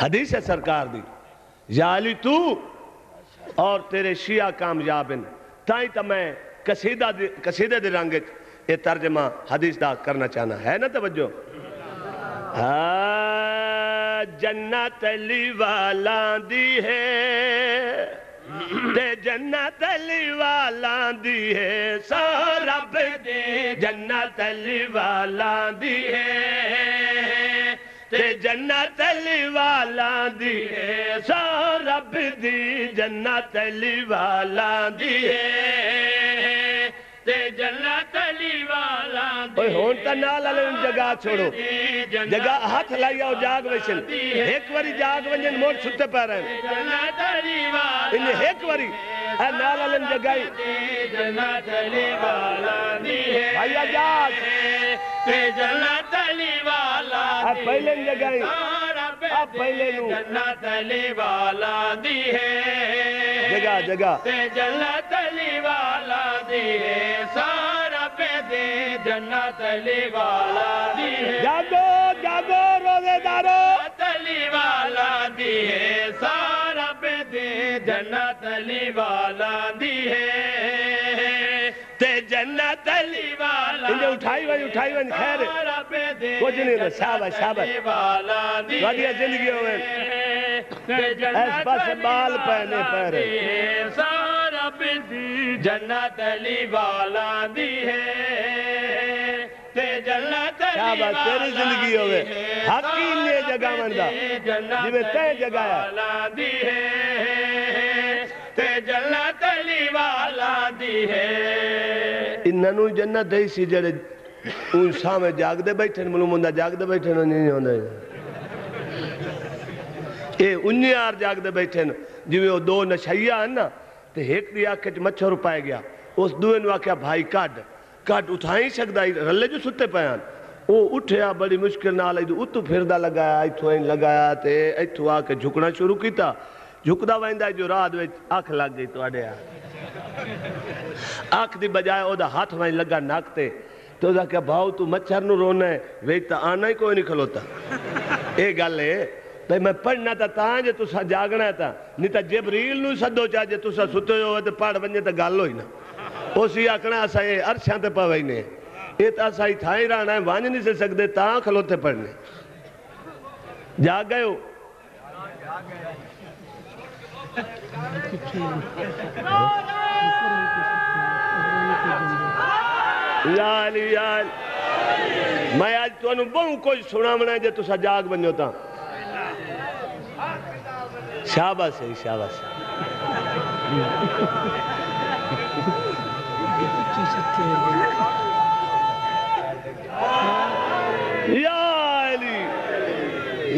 हदीस है सरकार दी। याली तू और तेरे शिया कामयाब इन ताई तो मैं कसीदा कसीदे दे रंग ये तर्जमा हदीस दा करना चाहना। है ना तवज्जो? जन्नत अली वाला दी है। ते जन्नत अली वाला दी है। सो रब दे जन्नत अली वाला दी है। ते जन्नत वाला दी है सो रब दी जन्नत वाला दी जन्नत अली वाला दी ओए होन नाल वाले नु जगह छोड़ो। जगह हाथ आओ जाग वैसन एक बारी जाग वंजन मोड़ सुते पै रहे जन्नत अली वाला इन एक बारी नाल जगह जाग। अली वाला आ पहले जगह रब आ पहले जन्नत अली वाला दी है। जगह जगह ते जन्नत अली वाला दी है। सारा पे दे जन्नत अली वाला दी है। जागो जागो रोजेदारो। अली वाला दी है। सारा पे दे जन्नत अली वाला दी है। ते जन्नत अली वाला इंजे उठाई वई उठाई वई खैर कुछ नहीं बस, शाबाश, शाबाश। वादिया ज़िंदगी होवे। ऐस पासे बाल पहने पैरे। जन्नत अली वाला दी है ते जन्नत अली तेरी ज़िंदगी होवे। दी ने मंदा। दी जिवें तैं अली जगाया। दी है ਜਾਂਦੀ ਹੈ ਇਹਨਾਂ ਨੂੰ ਜੰਨਤ ਹੈ ਸੀ ਜਿਹੜੇ ਉਨਸਾ ਵਿੱਚ ਜਾਗਦੇ ਬੈਠੇ ਨੇ ਮਲੂਮ ਹੁੰਦਾ ਜਾਗਦੇ ਬੈਠੇ ਨੇ ਨਹੀਂ ਹੁੰਦਾ ਇਹ ਉਨਿਆਰ ਜਾਗਦੇ ਬੈਠੇ ਨੇ ਜਿਵੇਂ ਉਹ ਦੋ ਨਸ਼ਈਆ ਹਨ ਨਾ ਤੇ ਇੱਕ ਦੀ ਅੱਖ 'ਚ ਮੱਛਰ ਪਾਇ ਗਿਆ ਉਸ ਦੂਏ ਨੂੰ ਆਖਿਆ ਭਾਈ ਕੱਢ ਕੱਢ ਉਠਾਈ ਸਕਦਾ ਰੱਲੇ ਜੋ ਸੁੱਤੇ ਪਿਆ ਉਹ ਉੱਠਿਆ ਬੜੀ ਮੁਸ਼ਕਿਲ ਨਾਲ ਉੱਤੋਂ ਫਿਰਦਾ ਲਗਾਇਆ ਇੱਥੋਂ ਐਂ ਲਗਾਇਆ ਤੇ ਇੱਥੋਂ ਆ ਕੇ ਝੁਕਣਾ ਸ਼ੁਰੂ ਕੀਤਾ ਝੁਕਦਾ ਵੈਂਦਾ ਜੋ ਰਾਤ ਵਿੱਚ ਅੱਖ ਲੱਗ ਗਈ ਤੁਹਾਡੇ ਆ ਅੱਖ ਦੀ ਬਜਾਏ ਉਹਦਾ ਹੱਥ ਵਿੱਚ ਲੱਗਾ ਨੱਕ ਤੇ ਤੇ ਉਹਦਾ ਕਿਹਾ ਭਾਉ ਤੂੰ ਮੱਛਰ ਨੂੰ ਰੋਣਾ ਹੈ ਵੇਖ ਤਾਂ ਆਣਾ ਹੀ ਕੋਈ ਨਹੀਂ ਖਲੋਤਾ ਇਹ ਗੱਲ ਹੈ ਭਈ ਮੈਂ ਪੜਨਾ ਤਾਂ ਤਾਂ ਜੇ ਤੁਸੀਂ ਜਾਗਣਾ ਹੈ ਤਾਂ ਨਹੀਂ ਤਾਂ ਜਬਰੀਲ ਨੂੰ ਸੱਦੋ ਚਾ ਜੇ ਤੁਸੀਂ ਸੁੱਤੇ ਹੋ ਤੇ ਪੜ ਵੰਜੇ ਤਾਂ ਗੱਲ ਹੋਈ ਨਾ ਉਸੇ ਆਖਣਾ ਅਸਾਂ ਇਹ ਅਰਸ਼ਾਂ ਤੇ ਪਵੇ ਨੇ ਇਹ ਤਾਂ ਅਸਾਂ ਥਾਂ ਹੀ ਰਹਿਣਾ ਹੈ ਵੰਜ ਨਹੀਂ ਸੀ ਸਕਦੇ ਤਾਂ ਖਲੋਤੇ ਪੜਨੇ ਜਾਗ ਗਏ ਹੋ ਯਾਰ ਯਾਰ लाल मैं आज तुम कुछ सुनावना जो तुसा जाग बनो तो। शाबाश है शाबाश।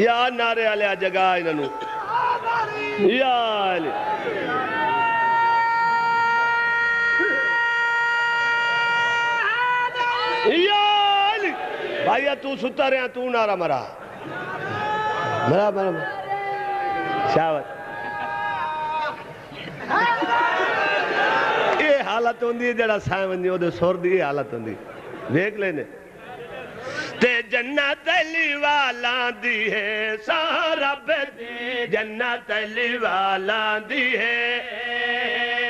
या नारे आलिया जगह इन्हों या आया तू सुता रहा तू नारा मरा। मरा मरा, मरा। ये हालत होंगी जरा साए वंजी सुर की हालत होंगी देख लेने। ते जन्ना अली वाला दी है सारा बे जन्ना अली वाला दी है।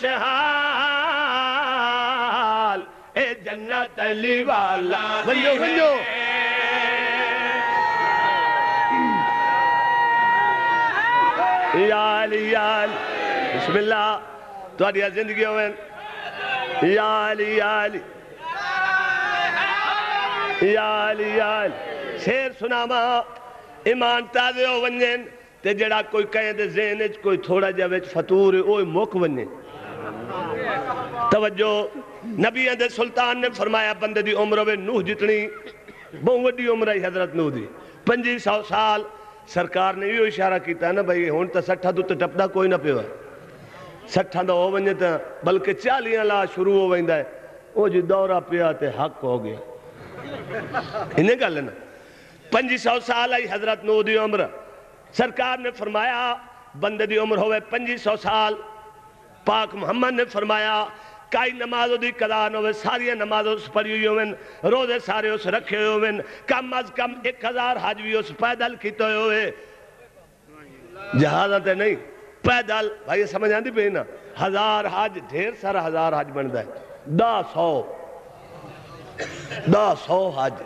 खुश हाल ए जन्नत अली वाला समझो याल याल बिस्मिल्ला थोड़ी ज़िंदगी होवे याल याल याल याल शेर सुनावा ईमान ताजे हो वंजन ते जड़ा कोई कहे तो जेन कोई थोड़ा जा फतूर वो मुख वंजन तवज्जो नबी दे सुल्तान ने फरमाया, बंदे दी उम्र वे नूह जितनी बहुत वड्डी उम्र है हज़रत नूह दी। पंजी साल सरकार ने इहो इशारा किया ना, भाई हूँ तो सठा तो टपदा कोई ना पियो सठा तो हो वे तो बल्कि चालीह ला शुरू हो वेंदा है वो जो दौरा पिया तो हक हो गया। इन गल ना। पंजी साल आई हज़रत नूह की उम्र। सरकार ने फरमाया, बंदे की उम्र होवे पंजी सौ साल। पाक मोहम्मद ने फरमाया, काई नमाज़ दी कदा न होवे, सारिया नमाज़ उस पढ़ी हुई होवन, रोज़े सारे उस रखे हुए होवन, कम अज कम एक हज़ार हज भी उस पैदल किते हुए जहाजा ते नहीं, पैदल, भाई, समझ आती पई ना? हज़ार हज, ढेर सारा हज़ार हज बनता है। दा सौ दा सौ हज,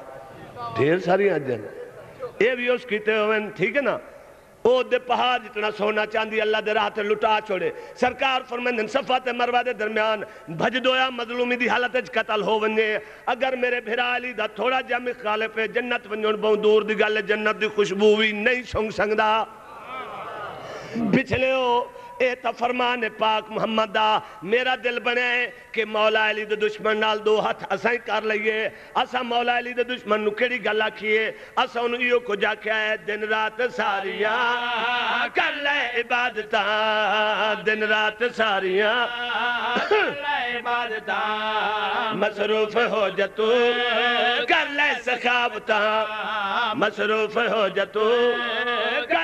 ढेर सारी हज ये भी उस किते हुए ठीक है ना? जितना सोना चांदी, अल्लाह दे राह ते लुटा छोड़े। सरकार फरमांदन सफ़ा ते मरवा दे दरमियान भजदोया मजलूमी दी हालत कत्ल हो वने अगर मेरे भिरा अली दा थोड़ा जा मिखाले पे जन्नत वंजण बहुत दूर दी गल जन्नत दी खुशबू भी नहीं सुंग सकदा पिछले ए तो फरमान पाक मुहम्मद मेरा दिल बने कि मौला अली दे दुश्मन नाल दो हाथ असा ही कर लईए। असा मौला अली दे दुश्मन केड़ी गल आखीए? असा उन इयो कुछ आख्या है, दिन रात सारियाँ कर ले दिन रात सारियाँ मसरूफ हो जतू कर ले मसरूफ हो जतू कर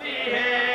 ਦੀ ਹੈ.